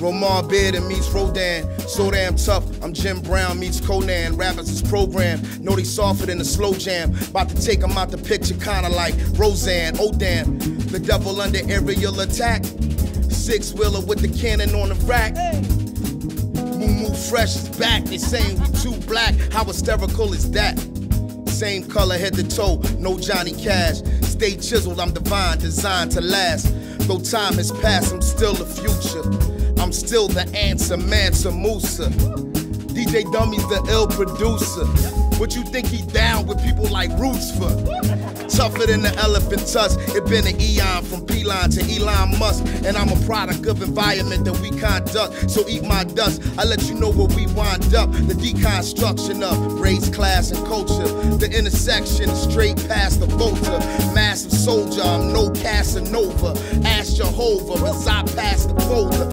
Romare Bearden meets Rodin. So damn tough. I'm Jim Brown meets Conan. Rappers is programmed. Know they softer than a slow jam. About to take them out the picture, kinda like Roseanne. Oh damn. The devil under aerial attack. Six wheeler with the cannon on the rack. Moo Moo Fresh is back. They saying we too black. How hysterical is that? Same color head to toe, no Johnny Cash. Stay chiseled, I'm divine, designed to last. Though time has passed, I'm still the future. I'm still the answer, Mansa Musa. DJ Dummy's the ill producer. What you think he down with people like Roots for? Tougher than the elephant tusk. It been an eon from P-Line to Elon Musk. And I'm a product of environment that we conduct. So eat my dust. I let you know where we wind up. The deconstruction of race, class, and culture. The intersection straight past the voter. Massive soldier, I'm no Casanova. Ask Jehovah, reside past the folder.